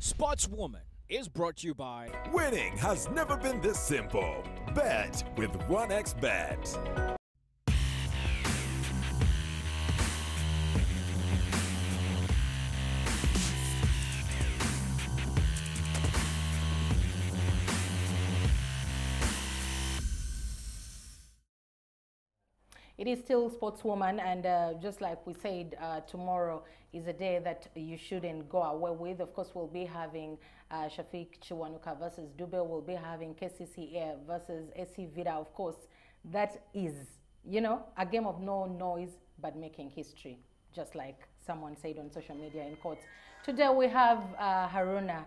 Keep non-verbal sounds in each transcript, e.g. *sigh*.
Sportswoman is brought to you by Winning has never been this simple. Bet with 1xBet. Still Sportswoman, and uh, just like we said, uh, tomorrow is a day that you shouldn't go away with. Of course, we'll be having uh, Shafiq Chiwanuka versus Dube. We'll be having KCCA versus SC Villa. Of course, that is, you know, a game of no noise but making history, just like someone said on social media in court. Today we have uh, Haruna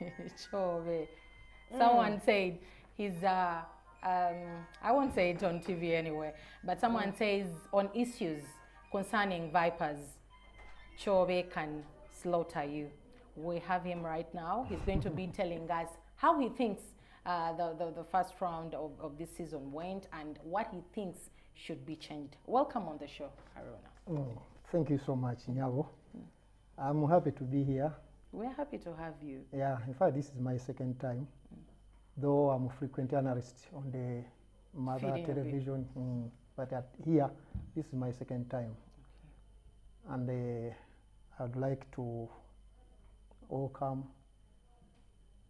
*laughs* Kyobe. Someone said he's uh, um, I won't say it on TV anyway, but someone says on issues concerning vipers, Kyobe can slaughter you. We have him right now. He's going to be *laughs* telling us how he thinks uh, the, the, the first round of, of this season went and what he thinks should be changed. Welcome on the show, Haruna. Oh, thank you so much, Nyavo. I'm happy to be here. We're happy to have you. Yeah, in fact, this is my second time, though I'm a frequent analyst on the mother Feeding television. mm, but at here, this is my second time. And uh, I'd like to welcome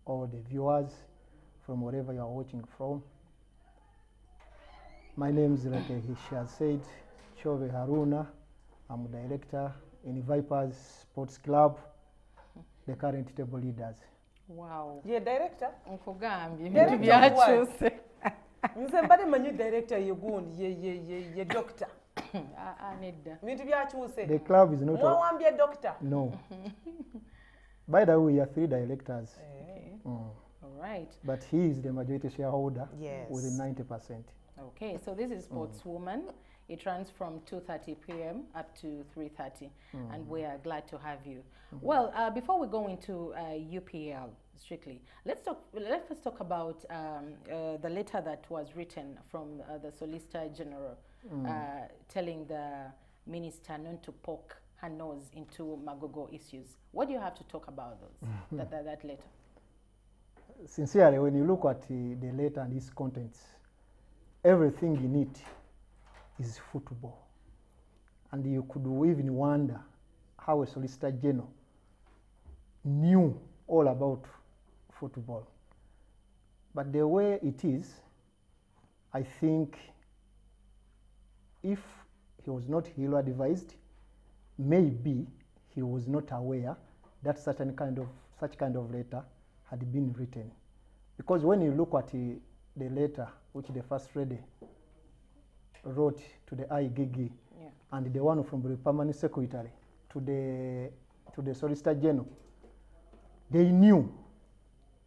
all the viewers from wherever you are watching from. My name is, like she has said, Kyobe Haruna. I'm the director in Vipers Sports Club, the current table leaders. Wow. ye director nkugambye ebintu byakyuse nze mbadde manyi director ye gundi ye, doctor nedda ebintu byakyuse The club is not. A, mwawambye doctor no. *laughs* By the way, we are three directors, Okay. mm, All right. but he is the majority shareholder Yes. with 90%. Okay, so this is Sportswoman. It runs from 2.30 p.m. up to 3.30, and we are glad to have you. Well, uh, before we go into uh, UPL strictly, let's talk, let us talk about um, uh, the letter that was written from uh, the Solicitor General uh, telling the minister not to poke her nose into Magogo issues. What do you have to talk about those, *laughs* that, that, that letter? Sincerely, when you look at uh, the letter and its contents, everything in it is football. And you could even wonder how a Solicitor General knew all about football. But the way it is, I think if he was not ill advised, maybe he was not aware that certain kind of such kind of letter had been written. Because when you look at the letter which the first lady wrote to the IGG Yeah. and the one from the permanent secretary to the to the solicitor general, they knew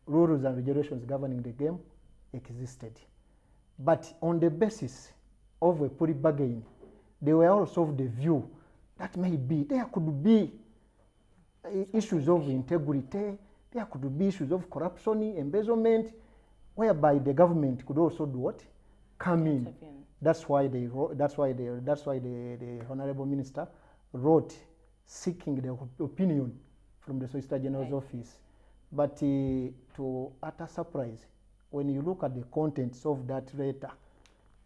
rules and regulations governing the game existed. But on the basis of a plea bargain, they were also of the view that maybe there could be uh, issues of integrity, there could be issues of corruption, embezzlement, whereby the government could also do what? Come in. That's why they that's why they, that's why the, the honorable minister wrote seeking the opinion from the Solicitor General's Right. office. But uh, to utter surprise, when you look at the contents of that letter,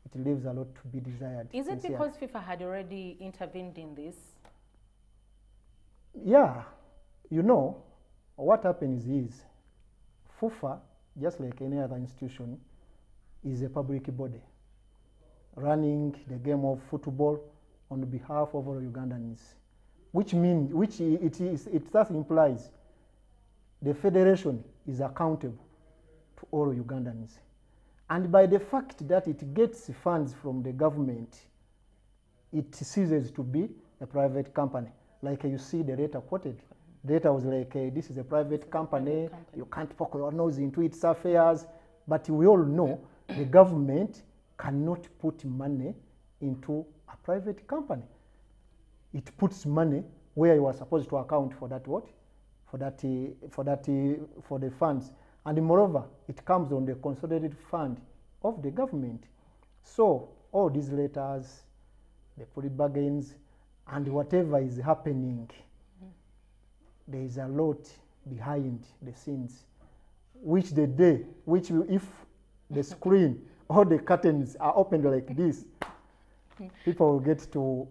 it leaves a lot to be desired. Is it because FIFA had already intervened in this? Yeah, you know, what happens is FUFA, just like any other institution, is a public body running the game of football on behalf of all Ugandans, which means, which it is, it thus implies the federation is accountable to all Ugandans. And by the fact that it gets funds from the government, it ceases to be a private company. Like you see the data quoted. Data was like, uh, this is a private company, company. you can't poke your nose into its affairs. But we all know the government cannot put money into a private company. It puts money where you are supposed to account for that what? For that, uh, for that, uh, for the funds. And moreover, it comes on the consolidated fund of the government. So all these letters, the plea bargains, and whatever is happening there is a lot behind the scenes, which the day, which if the screen or the curtains are opened like this, people will get to.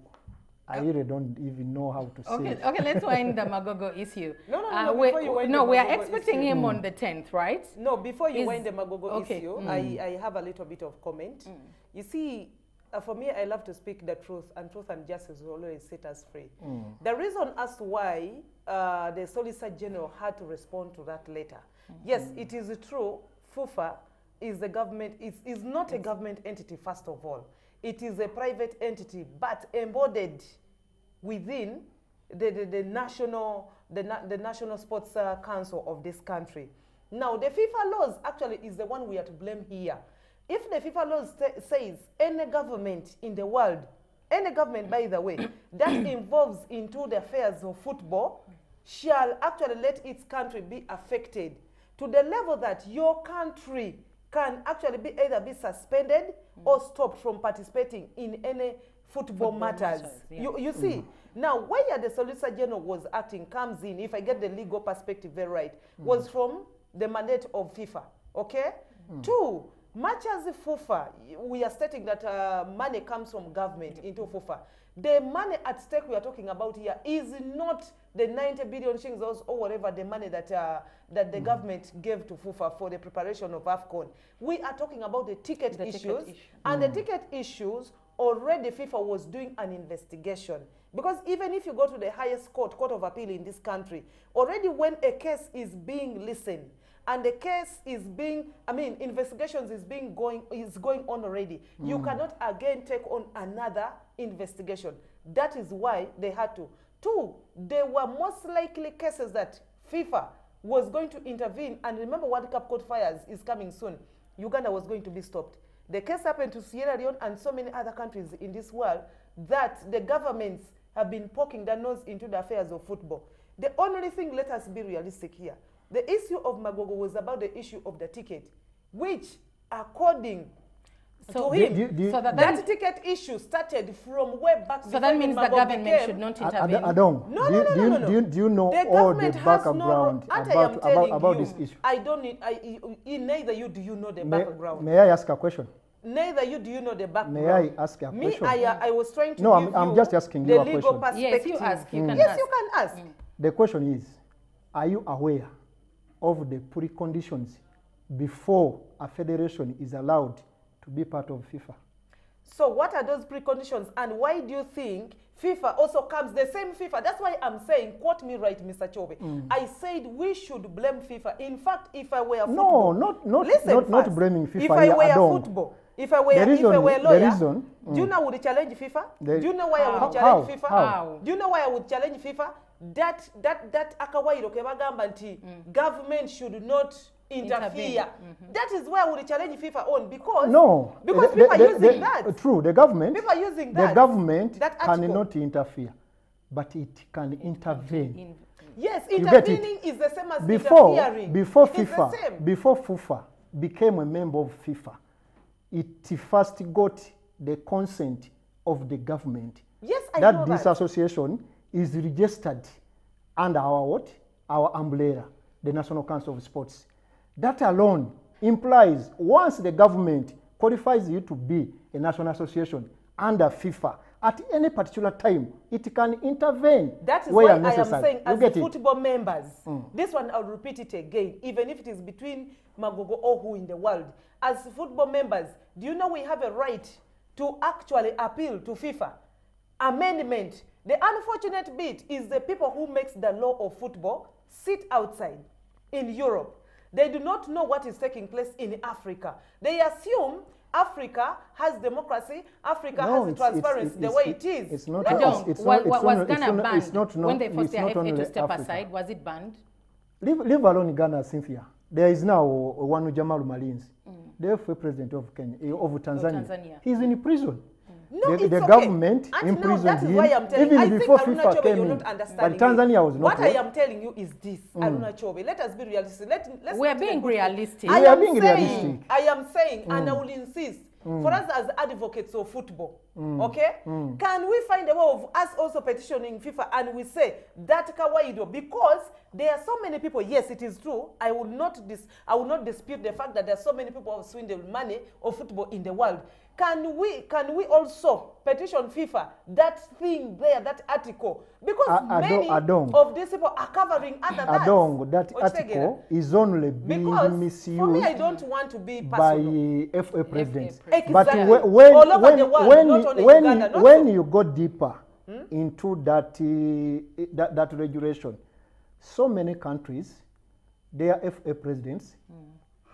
I really don't even know how to say. Okay, it. okay, let's wind the *laughs* Magogo issue. No, no, no, Uh, no, we- before you wind no, the we are expecting issue. him on the 10th, right? No, before you Is- wind the Magogo okay, issue, mm. I, I have a little bit of comment. You see, uh, for me, I love to speak the truth, and truth and justice will always set us free. The reason as to why uh, the Solicitor General had to respond to that letter, yes, it is true, FUFA is the government, is, is not a government entity, first of all. It is a private entity, but embodied within the, the, the national the, na- the national sports uh, council of this country. Now the fifa laws actually is the one we are to blame here. If the fifa laws says any government in the world any government by the way *coughs* that *coughs* involves into the affairs of football shall actually let its country be affected to the level that your country can actually be either be suspended mm. or stopped from participating in any football, Football matters. matters, yeah. You, you see, mm. now where the Solicitor General was acting comes in, if I get the legal perspective very right, mm. was from the mandate of FIFA. Okay? Two, much as FUFA, we are stating that uh, money comes from government into FUFA. The money at stake we are talking about here is not the 90 billion shillings or, whatever the money that, uh, that the government gave to FUFA for the preparation of AFCON. We are talking about the ticket The ticket issues. issue. And the ticket issues, already FIFA was doing an investigation. Because even if you go to the highest court, Court of Appeal in this country, already when a case is being listened, and the case is being, I mean, investigations is being going is going on already. You hmm. cannot again take on another investigation. That is why they had to. Two, there were most likely cases that FIFA was going to intervene. And remember, World Cup qualifiers is coming soon. Uganda was going to be stopped. The case happened to Sierra Leone and so many other countries in this world that the governments have been poking their nose into the affairs of football. The only thing, let us be realistic here. The issue of Magogo was about the issue of the ticket, which, according So- to him, do- do you- So that- that ticket issue started from way back So that even means the government became- should not I, I, intervene. I don't. no, do, no, you- no, do, no, you, no, no. do you do you know the all the background no ro- Auntie, I am about, about about you, this issue? I don't need. I, I- neither you do you know the May, background. may I ask a question? Neither you do you know the background. May I ask a Me, question? I, uh, I was trying to No, I'm- give I'm you just asking the you a legal question. Yes, you ask, you can yes, ask. you can ask. The question is, are you aware of the preconditions before a federation is allowed to be part of FIFA? So what are those preconditions and why do you think FIFA also comes the same FIFA? That's why I'm saying, quote me right, Mr. Kyobe. Mm. I said we should blame FIFA. In fact, if I were No, football, not- not- listen not- not blaming FIFA If I were football, if I were, The if I were a the lawyer, reason- do you mm. know I would challenge FIFA? The- do you know why I would challenge How? FIFA? How? Do you know why I would challenge FIFA? That that that akawairo ke bagamba nti government should not interfere. Intervene. That is I would challenge FIFA on because No. because the- people are the- using the- that. True, the government, People are using the that. government that article. cannot interfere, but it can intervene. In- Yes, get it? intervening is the same as before interfering. before It FIFA the before FIFA became a member of FIFA, it first got the consent of the government. Yes, I that know this that. Is registered under our what? Our umbrella, the National Council of Sports. That alone implies once the government qualifies you to be a national association under FIFA, at any particular time, it can intervene That is where why I am saying, as the it? football members, mm. this one I'll repeat it again, even if it is between Magogo or who in the world. As football members, do you know we have a right to actually appeal to FIFA? Amendment. The unfortunate bit is the people who makes the law of football sit outside in Europe. They do not know what is taking place in Africa. They assume Africa has democracy, Africa No, has it's- transparency it's- the it's- way it's- it is. it's not- Let it's- us- it's not- it's was not- it's Ghana not- banned it's not when no- they forced it's their FA to step Africa. aside? Was it banned? Leave, leave alone Ghana, Cynthia. There is now one Jamal Malins, the FA president of Kenya, eh, of Tanzania. Tanzania. He's in prison. No, the, it's the okay. government And imprisoned now that is him why I'm telling even I before think Aruna FIFA Kyobe, came you're in. not But Tanzania was not. What I am telling you is this, mm. Aruna Kyobe. Let us be realistic. Let, let's We're being realistic. I We are am being saying, realistic. I am saying, mm. and I will insist, mm. for us as advocates of football, Okay? Can we find a way of us also petitioning FIFA and we say that kawaii because there are so many people. Yes, it is true. I will not dis- I will not dispute the fact that there are so many people who have swindled money of football in the world. Can we can we also petition FIFA that thing there, that article? Because A- Ado- many Adong. of these people are covering other that. Adong, that Ochitegera. article is only being Because misused for me, I don't want to be by personal. FA presidents. president. But Exactly. whe- when, All when, world, when, when, Uganda, when so- you go deeper into that, uh, that, that regulation, so many countries, their FA presidents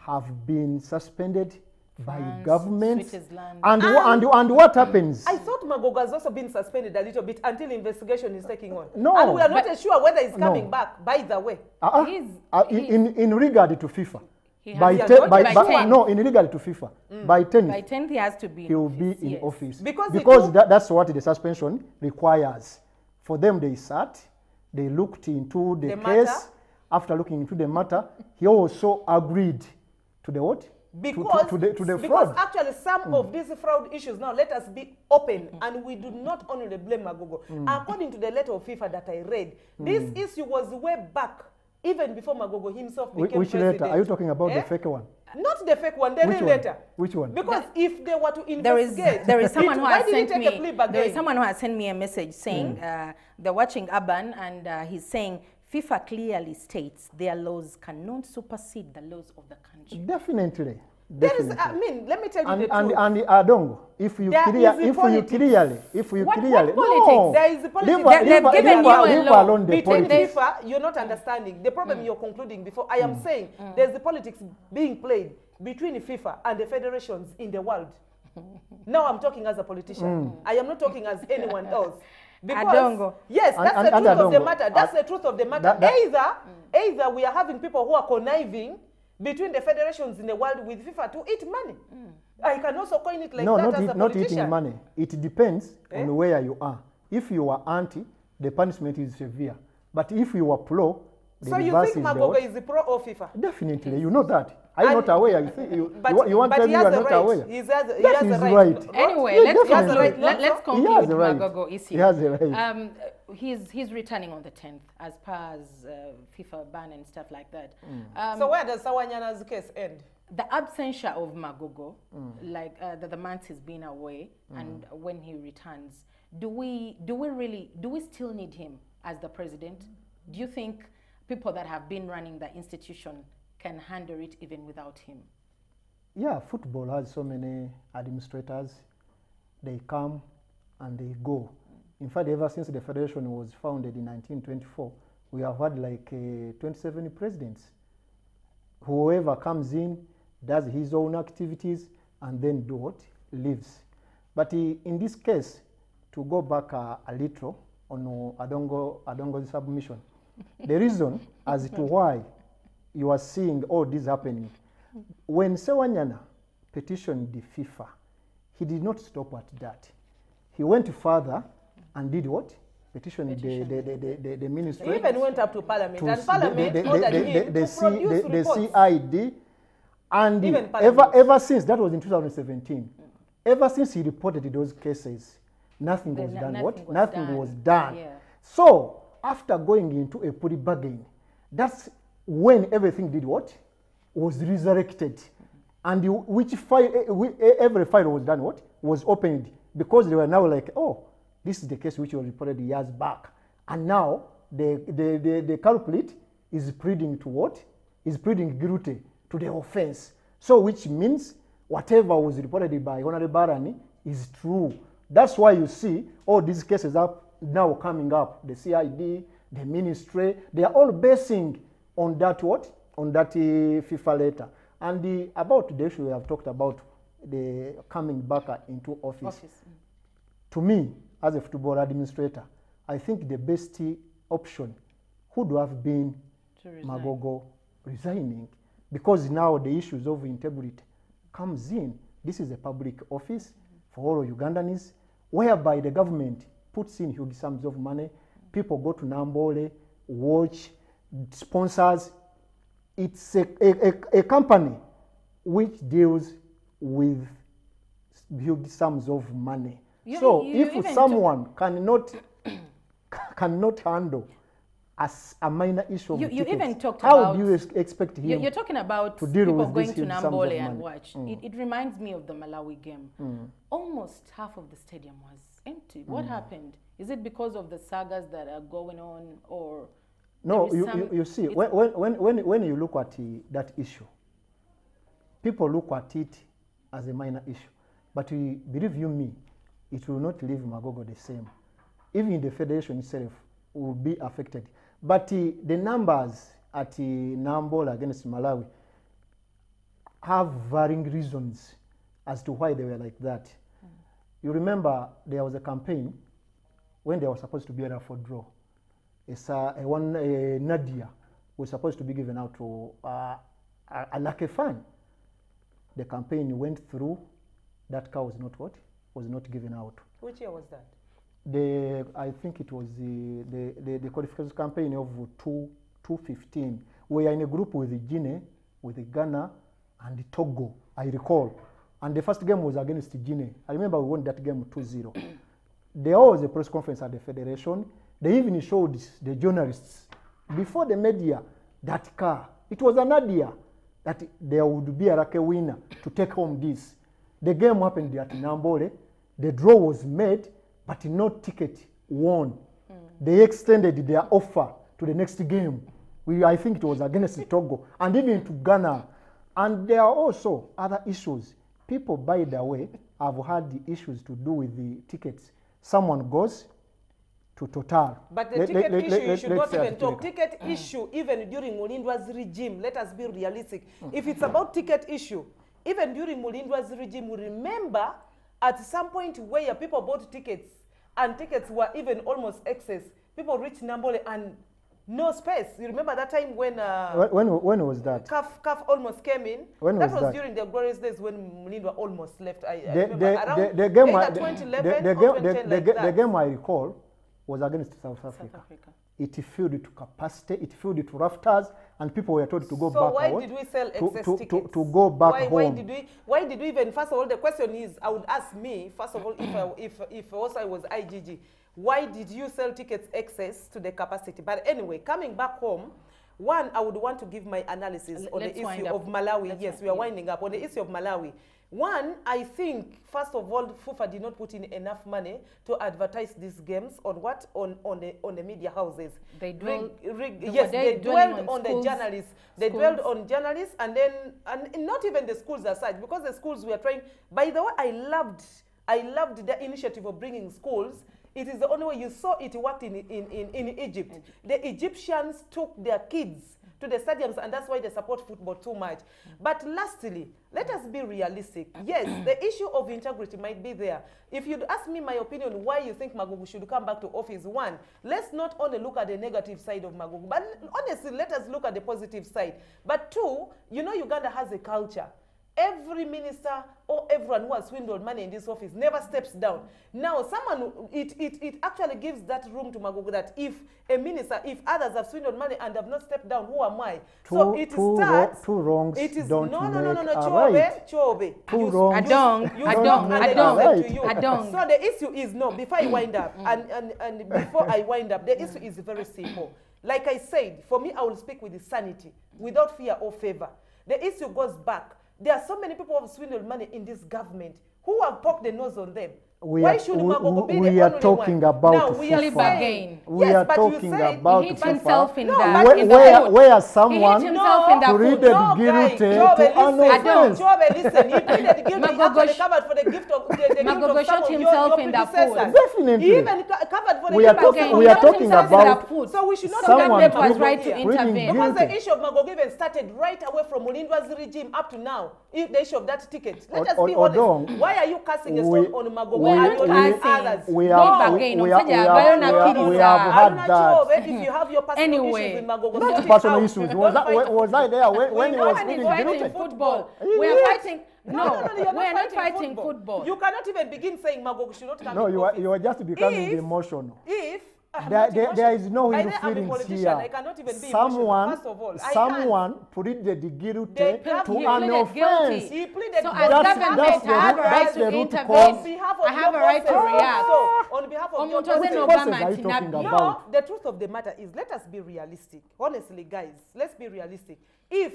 have been suspended by government. Switzerland. And, wha- and, and what happens? I thought Magogo has also been suspended a little bit until investigation is taking on. No, And we are not sure whether he's coming No. back, by the way. Uh-uh. He's- Uh, he's- in, in regard to FIFA. He By, has- te- Yeah, by, by by- 10. no, in regard to FIFA. By 10, By 10th, he has to be he will be in yes. office. Because because that, that's what the suspension requires. For them, they sat, they looked into the, The case. matter. After looking into the matter, he also agreed to the what? To- to- Because, to, the, to the because fraud. actually some of these fraud issues now let us be open and we do not only blame Magogo. According to the letter of FIFA that I read, this issue was way back, even before Magogo himself Wh- became Which president. letter? Are you talking about Eh? the fake one? Not the fake one, the Which real one? letter. Which one? Because if they were to There is investigate, *laughs* there is someone it- who has sent me a there is someone who has sent me a message saying uh, they're watching Urban and uh, he's saying FIFA clearly states their laws cannot supersede the laws of the country. Definitely. There is, I mean, let me tell you and, the and, truth. and uh, Adongo, if you There clear, is if you politics. clearly, if you What- what clearly, politics? no, There is politics. leave, They- they've leave, given leave, you a leave law. alone the Between politics. FIFA, you're not understanding. The problem mm. you're concluding before, I am mm. saying mm. there's the politics being played between FIFA and the federations in the world. *laughs* now I'm talking as a politician. I am not talking as anyone *laughs* else. Because, Adongo. yes, that's and- the and truth of the Adongo, matter. That's uh, the truth of the matter. that- that- either, either we are having people who are conniving between the federations in the world with FIFA to eat money. I can also coin it like no, that not, as a not politician. eating money. It depends Eh? on where you are. If you are anti, the punishment is severe. But if you are pro, the So you think is the Magogo what? is the pro or FIFA? Definitely, you know that. Are you And- not aware? You, think you, But, you, you want to tell he me has you are the not right. aware? He's has, he Yes, has the he's right. right. Anyway, Yeah, let's, let's, definitely. let, let, us He has the right. Magogo issue. He has the right. Um, he's, he's returning on the 10th as per as uh, FIFA ban and stuff like that. Um, So where does Sewanyana's case end? the absentia of Magogo, like uh, the, the months he's been away, and when he returns, do we do we really do we still need him as the president? Do you think people that have been running the institution can handle it even without him? Yeah, football has so many administrators. They come and they go. In fact, ever since the federation was founded in 1924, we have had like uh, 27 presidents. Whoever comes in does his own activities and then do what leaves. But uh, in this case, to go back uh, a little on Adongo Adongo's submission, the reason as to why you are seeing all this happening when Sewanyana petitioned the FIFA, he did not stop at that. He went further and did what? Petitioned the, the, the, the, the, the ministry. He even went up to Parliament, to and Parliament the, the, the, the, to C- the, the. CID. And Even ever, ever since, that was in 2017, ever since he reported those cases, nothing was done. nothing what? was nothing done. was done. Yeah. So, after going into a plea bargain, that's when everything did what? Was resurrected. And which file, eh, whi- eh, every file was done what? Was opened because they were now like, oh, this is the case which was reported years back. And now the, the, the, the culprit is pleading to what? Is pleading guilty to the offense. So which means whatever was reported by Honorable Barani is true. That's why you see all these cases are now coming up. The CID, the ministry, they are all basing on that what? On that uh, FIFA letter. And the, about the issue we have talked about, the coming back into office. Office. To me, as a football administrator, I think the best uh, option would have been resign. Magogo resigning because now the issues of integrity comes in. This is a public office for all Ugandans, whereby the government puts in huge sums of money. People go to Nambole, watch, sponsors. It's a, a, a, company which deals with huge sums of money. You- so you- you if took- someone cannot *coughs* cannot handle as a minor issue of You- you tickets, even talked how about- do you ex- expect him You're, you're talking about to deal people with going to Nambole and watch. Mm. It, it reminds me of the Malawi game. Mm. Almost half of the stadium was empty. What mm. happened? Is it because of the sagas that are going on, or No, you, some- you, you see, when, when, when, when, you look at uh, that issue, people look at it as a minor issue. But we, believe you me, it will not leave Magogo the same. Even the federation itself will be affected. But uh, the numbers at uh, Nambola against Malawi have varying reasons as to why they were like that. You remember there was a campaign when they were supposed to be there for draw. It's a, a one a Nadia was supposed to be given out to uh, a, a lucky fan. The campaign went through. That car was not what was not given out. Which year was that? The I think it was the the, the, the qualification campaign of two two fifteen. We are in a group with Guinea, with Ghana, and Togo. I recall, and the first game was against Guinea. I remember we won that game 2-0. *coughs* there was a press conference at the federation. They even showed the journalists before the media that car. It was an idea that there would be a lucky winner to take home this. The game happened at Nambole. The draw was made, but no ticket won. Hmm. They extended their offer to the next game. We, I think it was against Togo and even to Ghana. And there are also other issues. People, by the way, have had the issues to do with the tickets. Someone goes to Total. But the Let- ticket let- let- issue, you should let's not even talk. Kireka. Ticket issue, even during Mulindwa's regime, let us be realistic. If it's about ticket issue, even during Mulindwa's regime, we remember at some point where people bought tickets and tickets were even almost excess. People reached Nambole and no space. You remember that time when uh, When, when, when was that? CAF, CAF almost came in. When that was that? during the glorious days when Mulindwa almost left. I, I The, remember the, around the, the, game, I, either the, 2011 the, or the, 2010 the, like the that. game I recall was against South Africa. South Africa? It filled to capacity, it filled to rafters, and people were told to go so back why out. did we sell to, excess to, tickets? To, to go back why, home. Why did we? Why did we even? First of all, the question is, I would ask me first of all, if I, if if also I was IGG, why did you sell tickets excess to the capacity? But anyway, coming back home. One, I would want to give my analysis L- on the issue of Malawi. Let's yes, wind- we are yeah. winding up on the issue of Malawi. One, I think first of all, FUFA did not put in enough money to advertise these games on what on on the on the media houses. They Rig- dwell- rig- they yes, they dwelling dwelled on on, the journalists. They schools. dwelled on journalists, and then and not even the schools as such, because the schools were trying. By the way, I loved I loved the initiative of bringing schools. It is the only way you saw it worked in in, in, in Egypt. The Egyptians took their kids to the stadiums, and that's why they support football too much. But lastly, let us be realistic. Yes, *clears throat* the issue of integrity might be there. If you'd ask me my opinion why you think Magogo should come back to office, one, let's not only look at the negative side of Magogo, but honestly, let us look at the positive side. But two, you know, Uganda has a culture. Every minister or everyone who has swindled money in this office never steps down. Now, someone, it, it, it actually gives that room to Magogo that if a minister, if others have swindled money and have not stepped down, who am I? so it two wro- starts. two wrongs it is, don't no, no, no, no, make no, a Kyobe, right. Kyobe. Two You- wrongs you- Adong, you Adong, don't make a understand right. to you. Adong. So the issue is no, before I wind up, and, and, and before I wind up, the issue is very simple. Like I said, for me, I will speak with sanity, without fear or favor. The issue goes back. There are so many people who have swindled money in this government who have poked the nose on them. We Why are- should we- Magogo be we the are talking one? about now, we are FIFA. saying, We yes, are but you talking said- about he hit FIFA. himself in No, the but where, in if the where, foot. where He hit someone himself No. in the pleaded foot. No, guilty guy, to Kyobe, an listen. offense. Kyobe, listen, he *laughs* pleaded guilty. He Magogo actually covered for the gift of the, the gift Magogo shot of your, himself your in the foot. Definitely. He even covered for the We are of talking- some we of are talking predecessors. about So we should not So get someone them government was right to here. pleading intervene. Because the issue of Magogo even started right away from Mulindwa's regime up to now. If the issue of that ticket. Let Od- us be Od- honest. Odong, Why are you casting a stone on Magogo we- and we- on we- others? we No, have, we, again, we, have, Mfanya, we, have, Bayona we, have, Kiriza. we have had Aruna that. Kyobe, if you have your personal Anyway. issues with Magogo, Not sort it personal out. issues. Don't Was I, fight was I there when, when he know was and pleading it's fighting guilty? football. Yes. We are fighting. No, No, no, no, you're we are not not fighting football. You cannot even begin saying Magogo should not come No, in you are, office. you are just becoming If- emotional. If I'm There, not there, there is emotional. no By ill then, I'm a feelings politician. here. I cannot even be someone, emotional. First of all, I someone pleaded They guilty pleaded- to he an pleaded offense. guilty. He pleaded So guilty. That's- government, that's the I have a right to the intervene. cause. On behalf of I have a right to bosses react. also, on behalf of your Omuntu bosses. ozeno bosses Obama are you talking about? No, the truth of the matter is, let us be realistic. Honestly, guys, let's be realistic. If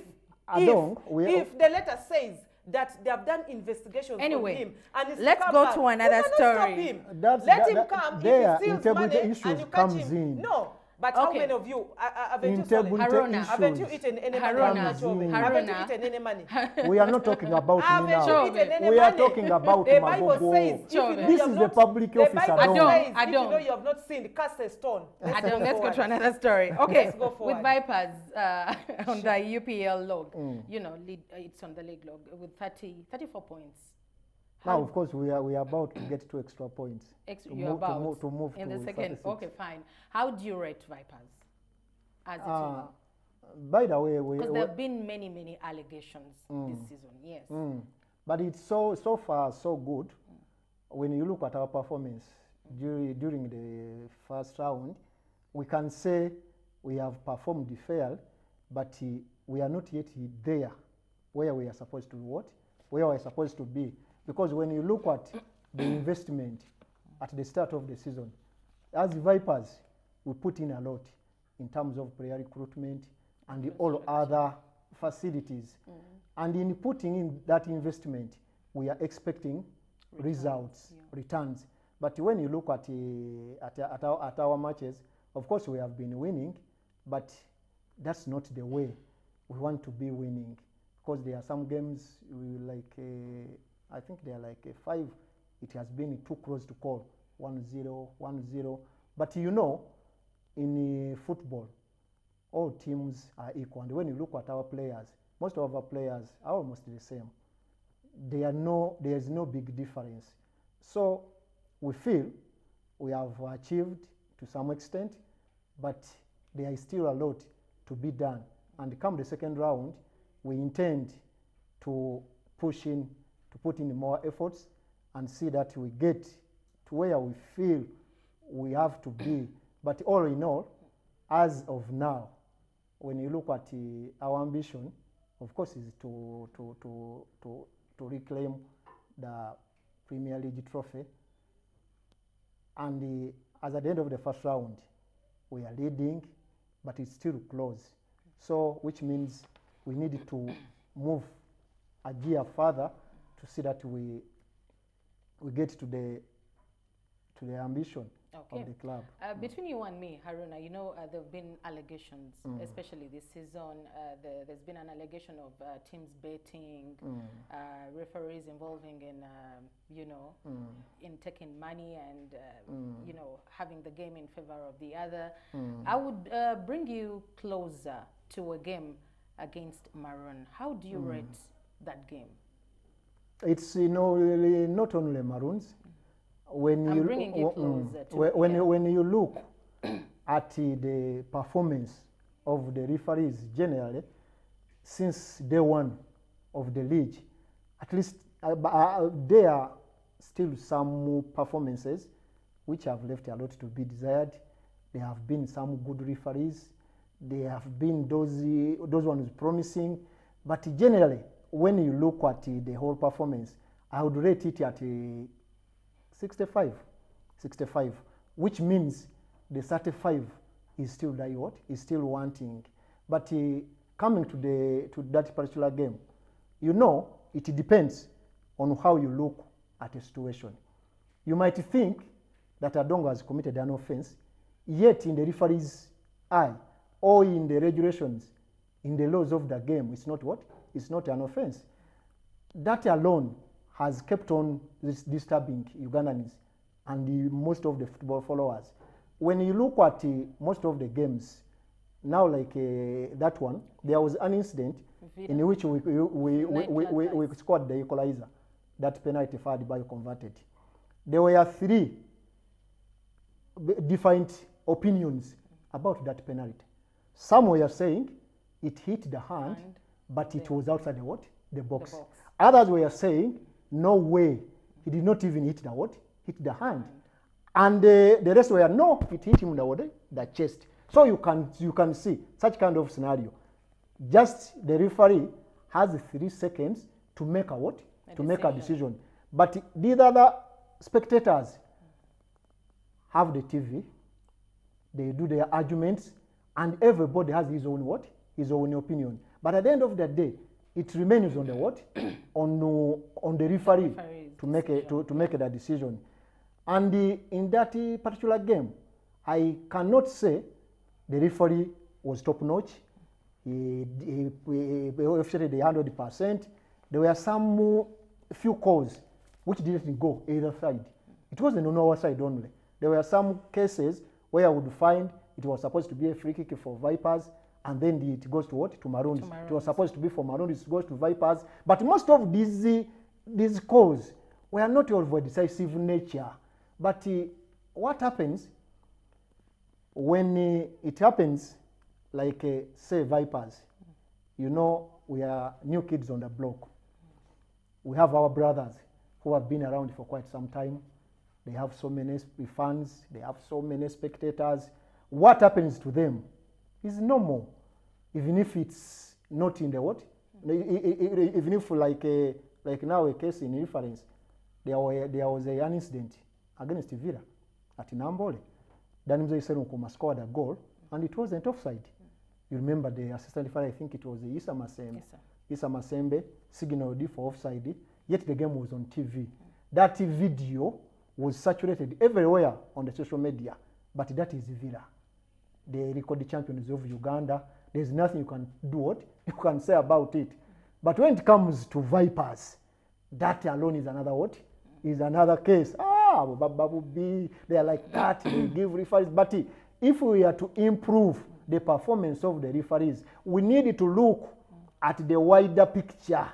Adong, if, we- if the letter says that they have done investigations Anyway, on him and he's let's go back, to another cannot story. Stop him. That's- Let that- him that- come there, if he steals integrity money issues and you catch comes him. in. No. But how many of you haven't you Haruna. Haven't you eaten any money? Haruna. Haruna. Mm. Haven't you eaten any money? we are not talking about me now. eaten any We are talking about the Bible Magogo. says, if you Kyobe. know This is the not- public the office, Bible Adong. says, if Adong. you know you have not sinned, cast a stone. Let's Adam, go let's go to another story. *laughs* Okay, Let's go with forward. Vipers uh, *laughs* on the UPL log, Mm. you know, lead, uh, it's on the league log with 30, 34 points. Now, of course, we are we are about to get two extra points. Ex- to you're move, about to move, to move in to the second. 36. Okay, fine. How do you rate Vipers as a Uh, team? by the way, we, Because there have been many, many allegations this season. Yes. Mm. But it's so so far so good. When you look at our performance during during the first round, we can say we have performed fair, but uh, we are not yet there where we are supposed to what where we are supposed to be. Because when you look at the investment at the start of the season, as Vipers, we put in a lot in terms of player recruitment and all other facilities. And in putting in that investment, we are expecting results, returns. But when you look at, uh, at, at, our, at our matches, of course we have been winning, but that's not the way we want to be winning. Because there are some games we like, uh, I think they are like a five, it has been too close to call, 1-0, 1-0. But you know, in uh, football, all teams are equal. And when you look at our players, most of our players are almost the same. Are no, there is no big difference. So we feel we have achieved to some extent, but there is still a lot to be done. And come the second round, we intend to push in, to put in more efforts and see that we get to where we feel we have to be. *clears throat* But all in all, as of now, when you look at uh, our ambition, of course, is to, to, to, to, to reclaim the Premier League trophy. And uh, as at the end of the first round, we are leading, but it's still close. So, which means we need to move a gear further to see that we, we get to the, to the ambition Okay. of the club. Uh, between you and me, Haruna, you know, uh, there have been allegations, especially this season. Uh, the, there's been an allegation of uh, teams betting, uh, referees involving in, um, you know, in taking money and, uh, you know, having the game in favor of the other. I would uh, bring you closer to a game against Maroon. How do you rate that game? It's you know really not only Maroons. When I'm you bringing you mm, closer to when when, yeah. you, when you look *clears throat* at the performance of the referees generally since day one of the league, at least uh, uh, there are still some performances which have left a lot to be desired. There have been some good referees. There have been those uh, those ones promising, but generally, when you look at uh, the whole performance, I would rate it at uh, 65, 65, which means the 35 is still that what is still wanting. But uh, coming to the to that particular game, you know it depends on how you look at a situation. You might think that Adongo has committed an offense, yet in the referee's eye or in the regulations, in the laws of the game, it's not what? It's not an offense. That alone has kept on dis- disturbing Ugandans and the, most of the football followers. When you look at uh, most of the games, now like uh, that one, there was an incident Vida. in which we, we, we, we, we, we, scored the equalizer, that penalty for by converted. There were three different opinions about that penalty. Some were saying it hit the hand, Hand, but it was outside the what? The box. box. Others were saying no way, he did not even hit the what? Hit the hand. And uh, the rest were no, it hit him in the, what, the chest. So you can you can see such kind of scenario. Just the referee has three seconds to make a what? A to make a decision. decision. But these other spectators have the TV, they do their arguments, and everybody has his own what? His own opinion. But at the end of the day, it remains on the what? *clears throat* on, uh, on the referee to make, a, to, to make a decision. And the, in that uh, particular game, I cannot say the referee was top notch. He, he, he, he officiated the 100%. There were some uh, few calls which didn't go either side. It wasn't on our side only. There were some cases where I would find it was supposed to be a free kick for Vipers, and then the- it goes to what? To Maroons. It Maroons. was supposed to be for Maroons, it goes to Vipers. But most of these, these calls were not of a decisive nature. But uh, what happens when uh, it happens, like uh, say Vipers, you know, we are new kids on the block. We have our brothers who have been around for quite some time. They have so many fans, they have so many spectators. What happens to them is normal, even if it's not in the what? Even if like a, like now a case in reference, there, were, there was a, an incident against Villa at Nambole. Danny Mzee Serunkuma scored a goal and it wasn't offside. You remember the assistant referee, I think it was Issa Masembe. Yes. Issa Masembe signaled for offside, yet the game was on TV. That video was saturated everywhere on the social media, but that is Villa, the record champions of Uganda. There's nothing you can do what *laughs* you can say about it. But when it comes to Vipers, that alone is another what? Is another case. Ah, Babu B, they are like that. they *coughs* give referees. But if we are to improve the performance of the referees, we need to look at the wider picture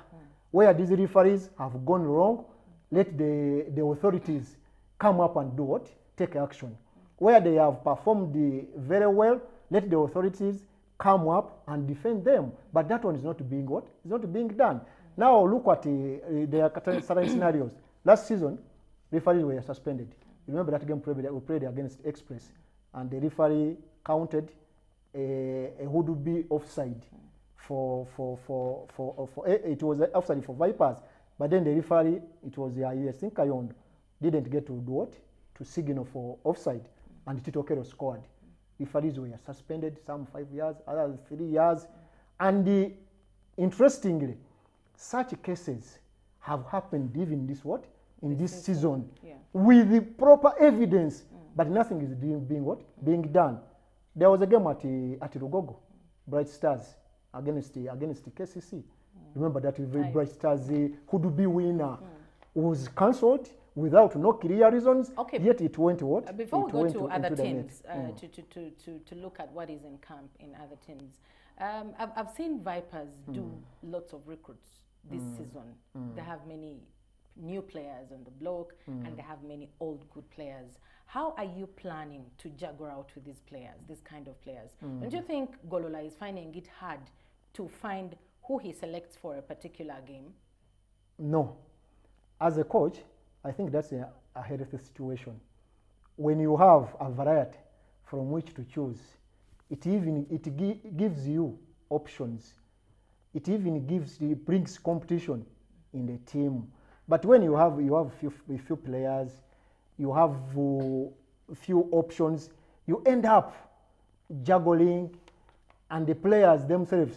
where these referees have gone wrong. Let the, the authorities come up and do what? Take action. Where they have performed the, very well, let the authorities come up and defend them. But that one is not being what? It's not being done. Now look at uh, uh, are certain scenarios. Last season, referees were suspended. Remember that game we played against Express, and the referee counted a, a would be offside for for for for, for eh, it was offside for Vipers, but then the referee it was uh, I think Kayondo didn't get to do what to signal for offside, and Tito Kero scored. Referees were suspended, some five years, others three years, and the, interestingly, such cases have happened even this what? In this season. yeah. with the proper evidence, but nothing is being, being what? Being done. There was a game at uh, at Rugogo, Bright Stars against the against KCC. Remember that very Aye. Bright Stars uh, could be winner was cancelled without no clear reasons. Okay. Yet it went what? Uh, before it we go to other into the net. teams, uh, to, to, to, to, to look at what is in camp in other teams, um, I've, I've seen Vipers do lots of recruits this season. They have many new players on the block and they have many old good players. How are you planning to juggle out with these players, these kind of players? Don't you think Golola is finding it hard to find who he selects for a particular game? No. As a coach, I think that's a, a healthy situation. When you have a variety from which to choose, it even it gi- gives you options. It even gives it brings competition in the team. But when you have you have few, a few players, you have uh, few options, you end up juggling and the players themselves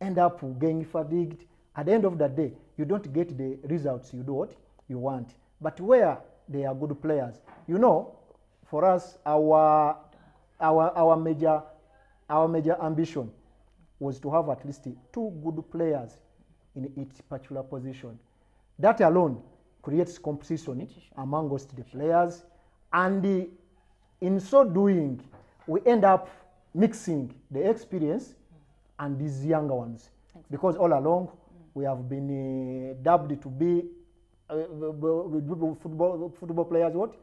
end up getting fatigued. At the end of the day, you don't get the results you do what you want. But where they are good players, you know, for us, our our our major our major ambition was to have at least two good players in each particular position. That alone creates competition amongst the players, and the, in so doing, we end up mixing the experience and these younger ones. Because all along, we have been uh, dubbed to be uh, football, football players, what?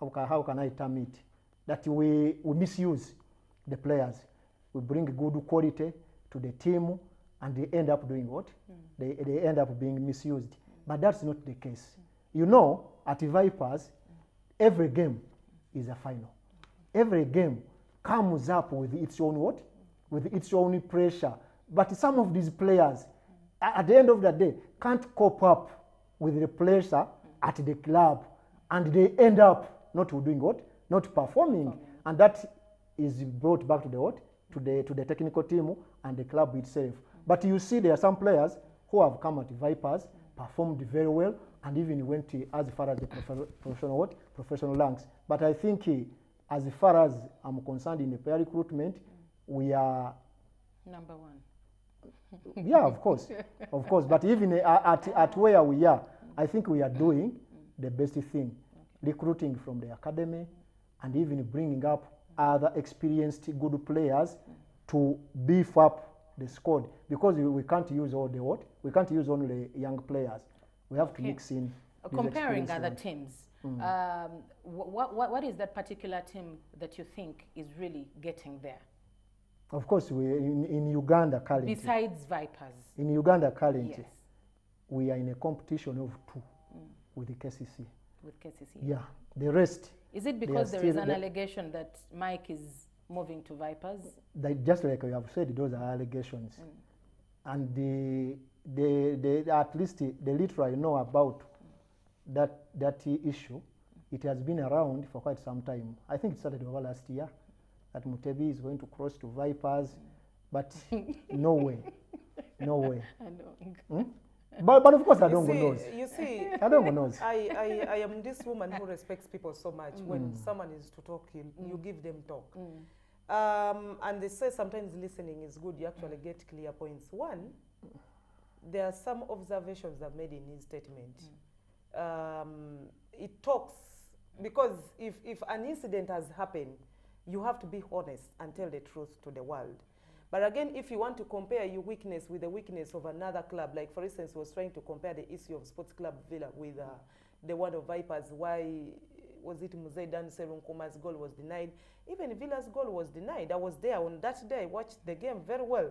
How can, how can I term it? That we, we misuse the players. We bring good quality to the team and they end up doing what? Mm. They, they end up being misused. Mm. But that's not the case. Mm. You know, at Vipers, every game is a final. Every game comes up with its own what? With its own pressure. But some of these players, at the end of the day, can't cope up with the pressure uh, at the club, and they end up not doing what? Not performing, and that is brought back to the what? To the to the technical team and the club itself. Mm. But you see, there are some players who have come at Vipers, performed very well, and even went to, as far as the prof- professional what? Professional ranks. But I think, eh, as far as I'm concerned in the player recruitment, we are Number one. Yeah, of course, of course. But even uh, at, at where we are, I think we are doing the best thing, recruiting from the academy, and even bringing up other experienced good players to beef up the squad because we, we can't use all the what? We can't use only young players. We have to Okay. mix in. Comparing other ones. teams, um, what, what, what is that particular team that you think is really getting there? Of course, we in, in Uganda currently. Besides Vipers. in Uganda currently, Yes, we are in a competition of two with the KCC. with KCC. Yeah, the rest Is it They because there is an allegation that Mike is moving to Vipers? that just like you have said, those are allegations. And the, the, the, at least the, little I know about that, that issue, it has been around for quite some time. I think it started over last year that Mutebi is going to cross to Vipers, but no way, no way. *laughs* I know. Hmm? But, but of course, You Adongo see, knows. you see, *laughs* Adongo knows. I, I, I am this woman who respects people so much. Mm. When someone is to talk, you, mm. you give them talk. Mm. Um, and they say sometimes listening is good. You actually get clear points. One, there are some observations I've made in his statement. Mm. Um, it talks because if, if an incident has happened, you have to be honest and tell the truth to the world. But again, if you want to compare your weakness with the weakness of another club, like for instance, was trying to compare the issue of Sports Club Villa with uh, the one of Vipers, why was it Muzaidan Serunkuma's goal was denied? Even Villa's goal was denied. I was there on that day, I watched the game very well.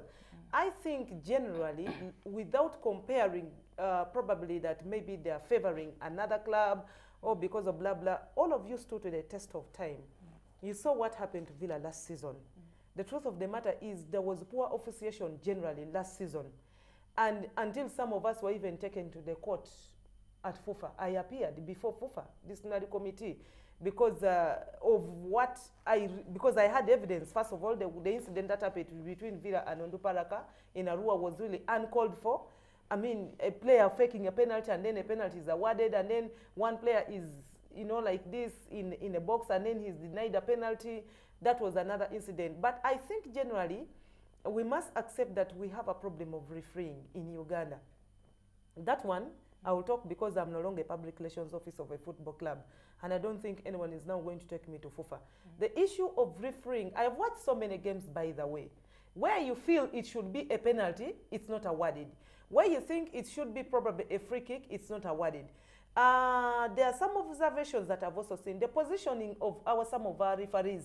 I think generally, without comparing, uh, probably that maybe they are favoring another club or because of blah blah, all of you stood to the test of time. You saw what happened to Villa last season. The truth of the matter is there was poor officiation generally last season. And until some of us were even taken to the court at FUFA, I appeared before FUFA, disciplinary committee, because uh, of what I, because I had evidence, first of all, the, the incident that happened between Villa and Onduparaka in Arua was really uncalled for. I mean, a player faking a penalty and then a penalty is awarded and then one player is, you know, like this in, in a box and then he's denied a penalty. That was another incident. But I think generally, we must accept that we have a problem of refereeing in Uganda. That one, I will talk because I'm no longer a public relations officer of a football club, and I don't think anyone is now going to take me to FUFA. Mm. The issue of refereeing, I've watched so many games, by the way, where you feel it should be a penalty, it's not awarded. Where you think it should be probably a free kick, it's not awarded. Uh, there are some observations that I've also seen. The positioning of our some of our referees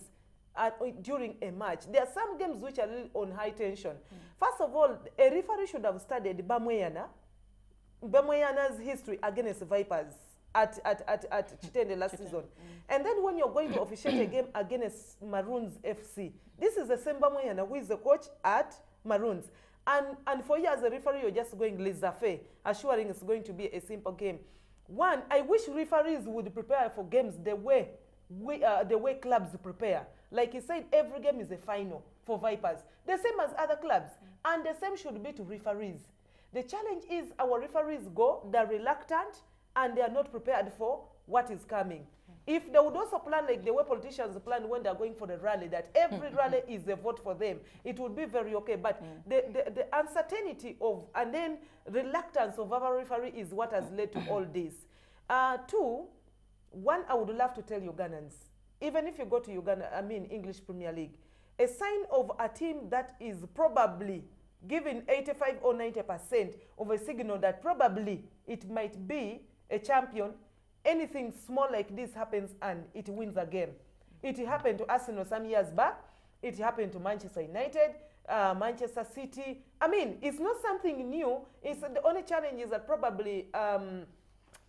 at, during a match. There are some games which are on high tension. Hmm. First of all, a referee should have studied Bamweyana, Bamweyana's history against Vipers at, at, at, at *laughs* Kitende last season. Hmm. And then when you're going to *coughs* officiate a game against Maroons FC, this is the same Bamweyana who is the coach at Maroons. And, and for you as a referee, you're just going laissez-faire, assuring it's going to be a simple game. One, I wish referees would prepare for games the way, we, uh, the way clubs prepare. Like he said, every game is a final for Vipers, the same as other clubs. And the same should be to referees. The challenge is our referees go, they're reluctant, and they are not prepared for what is coming. If they would also plan like the way politicians plan when they're going for the rally, that every rally is a vote for them, it would be very okay. But the, the, the uncertainty of and then reluctance of our referee is what has led to *coughs* all this. Uh, two, one I would love to tell Ugandans, even if you go to Uganda, I mean English Premier League, a sign of a team that is probably given 85 or 90 percent of a signal that probably it might be a champion anything small like this happens and it wins again. It happened to arsenal some years back. It happened to manchester united uh, manchester city. I mean it's not something new. It's the only challenge is that probably um,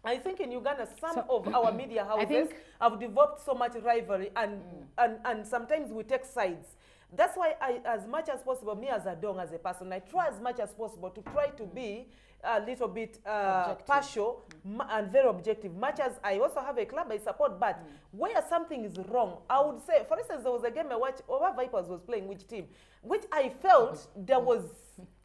I think in Uganda, some So- of our *clears throat* media houses have developed so much rivalry, and, and and sometimes we take sides. That's why I, as much as possible, me as Adong, as a person, I try as much as possible to try to be a little bit uh, partial ma- and very objective. Much as I also have a club I support, but where something is wrong, I would say, for instance, there was a game I watched, over Vipers was playing which team, which I felt there was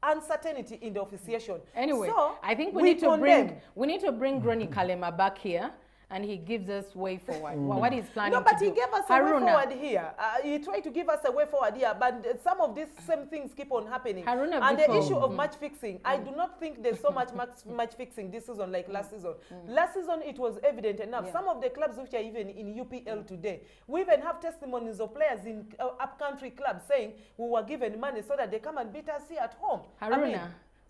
uncertainty in the officiation. Anyway, so I think we, we need to bring condemn. we need to bring Ronnie Kalema back here, and he gives us way forward. Wha- What he's planning No, but to he do. gave us a way forward here. Uh, he tried to give us a way forward here, but uh, some of these same things keep on happening. Haruna, and before- the issue of match fixing, I do not think there's so much match, *laughs* match fixing this season like last season. Last season, it was evident enough. Yeah. Some of the clubs which are even in UPL today, we even have testimonies of players in uh, upcountry clubs saying we were given money so that they come and beat us here at home. I Haruna, mean,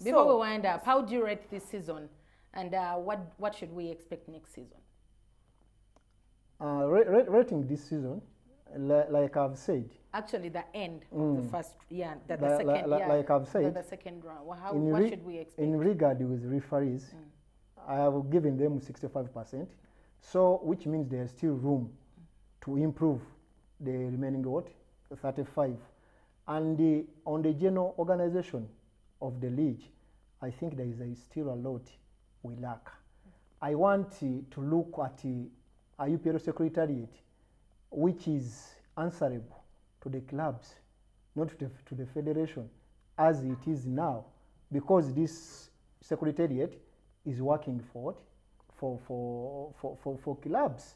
before so- we wind up, how do you rate this season, and uh, what what should we expect next season? Uh, ra- ra- rating this season, li- like I've said, Actually, the end of the first, yeah, the, the li- second, li- yeah, like I've the, said, the second round. Well, how, what re- should we expect? in regard with referees, I have given them 65%. So, which means there's still room to improve the remaining what? 35. And the, on the general organization of the league, I think there is a, still a lot we lack. I want uh, to look at uh, a UPL secretariat which is answerable to the clubs, not to the, to the federation, as it is now, because this secretariat is working for what? For, for, for, for, for clubs.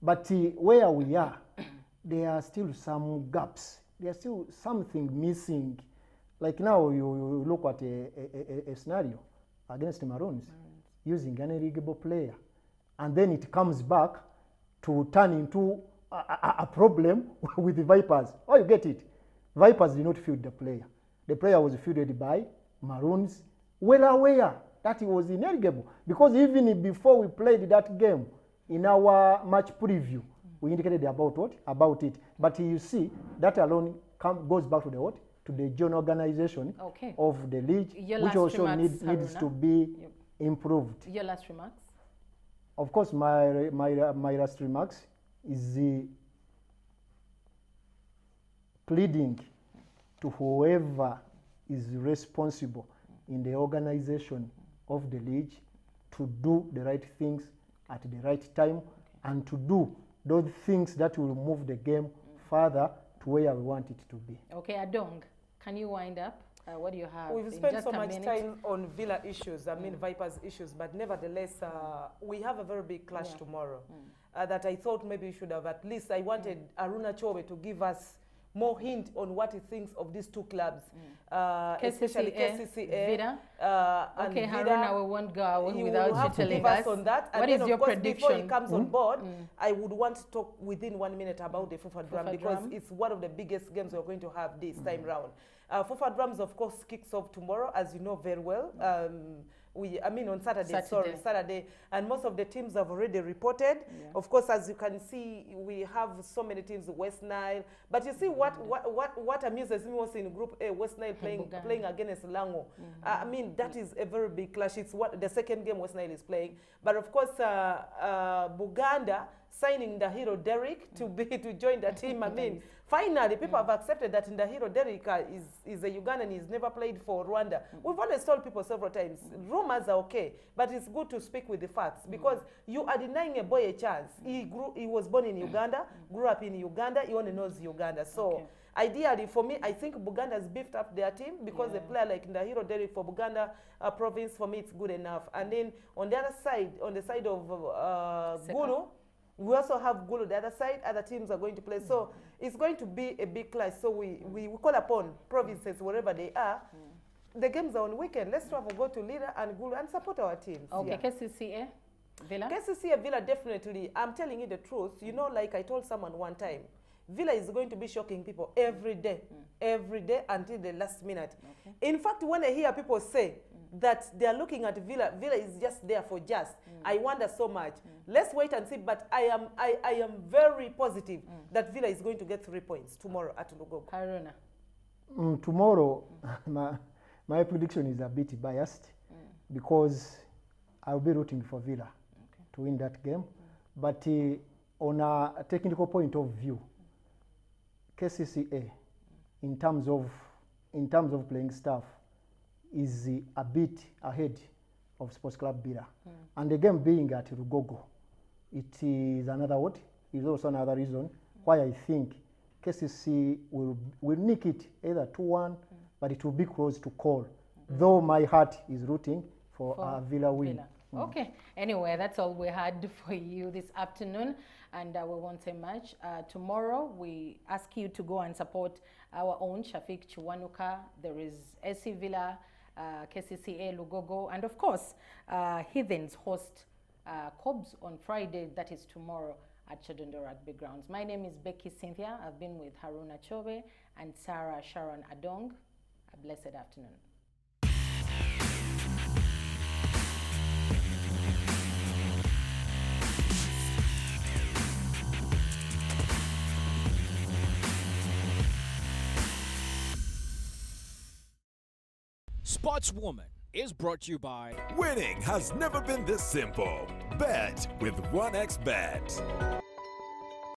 But uh, where we are, *coughs* there are still some gaps. There's still something missing. Like now, you, you look at a, a, a, a scenario against the Maroons using an eligible player, and then it comes back to turn into a, a, a problem *laughs* with the Vipers. Oh, you get it. Vipers did not field the player. The player was fielded by Maroons, well aware that he was ineligible. Because even before we played that game, in our match preview, we indicated about what? About it. But you see, that alone come, goes back to the what? To the joint organization Okay. of the league, Your which also need, needs Haruna? to be Yep. improved. Your last remarks? Of course, my, my, my last remarks is the pleading to whoever is responsible in the organization of the league to do the right things at the right time and to do those things that will move the game further to where we want it to be. Okay, Adong, can you wind up? Uh, what do you have? We've spent so much minute? time on Villa issues, I mean Vipers issues, but nevertheless, uh, we have a very big clash Yeah. tomorrow uh, that I thought maybe we should have at least, I wanted Aruna Kyobe to give us more hint on what he thinks of these two clubs, uh, especially KCCA, KCCA. Vida. Uh, and Okay, Vida. Haruna, we won't go away You without will have you to telling give us on that. And What then, is of your course, Before he comes on board, I would want to talk within one minute about the FUFA drum FUFA because it's one of the biggest games we're going to have this time round. Uh, FUFA drums, of course, kicks off tomorrow, as you know very well. Um, we, I mean, on Saturday, sorry, Saturday. Saturday, and most of the teams have already reported. Yeah. Of course, as you can see, we have so many teams, West Nile. But you see, what what what, what amuses me was in Group A, West Nile playing Buganda. playing against Lango. Uh, I mean, that is a very big clash. It's what the second game West Nile is playing. But of course, uh, uh, Buganda signing Ndahiro Derek to be to join the team. I mean, *laughs* finally, people have accepted that in Ndahiro Derek uh, is is a Ugandan. He's never played for Rwanda. We've always told people several times, rumors are okay, but it's good to speak with the facts because you are denying a boy a chance. He grew, he was born in Uganda, grew up in Uganda. He only knows Uganda. So. Okay. Ideally, for me, I think Buganda has beefed up their team because Yeah. a player like Ndahiro Derek for Buganda uh, province, for me, it's good enough. And then on the other side, on the side of uh, Seka. Gulu, we also have Gulu the other side. Other teams are going to play. So it's going to be a big clash. So we, we, we call upon provinces, wherever they are, Mm. the games are on weekend. Let's travel, go to Lira and Gulu and support our teams. Okay, Yeah. KCCA, Villa. KCCA Villa definitely. I'm telling you the truth. You know, like I told someone one time, Villa is going to be shocking people every day, every day until the last minute. Okay. In fact, when I hear people say that they are looking at Villa, Villa is just there for just, mm. I wonder so much. Mm. Let's wait and see. But I am, I, I am very positive mm. that Villa is going to get three points tomorrow at Lugogo. Haruna. Mm, tomorrow, *laughs* my, my prediction is a bit biased because I'll be rooting for Villa to win that game. But uh, on a technical point of view, KCCA, in terms of in terms of playing staff, is a bit ahead of Sports Club Villa. And the game being at Lugogo, it is another what? Is also another reason why I think KCC will will nick it either 2-1, but it will be close to call. Though my heart is rooting for, For a Villa win. Villa. Okay. Anyway, that's all we had *laughs* for you this afternoon, and uh, we won't say much. Uh, tomorrow, we ask you to go and support our own Shafik Kiwanuka. There is SC Villa, uh, KCCA Lugogo, and of course, uh, Heathens host uh, Kobs on Friday. That is tomorrow at Kyadondo Rugby Grounds. My name is Becky Cynthia. I've been with Haruna Kyobe and Sarah Sharon Adong. A blessed afternoon. Sportswoman is brought to you by Winning has never been this simple. Bet with 1xBet.